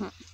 Hmm.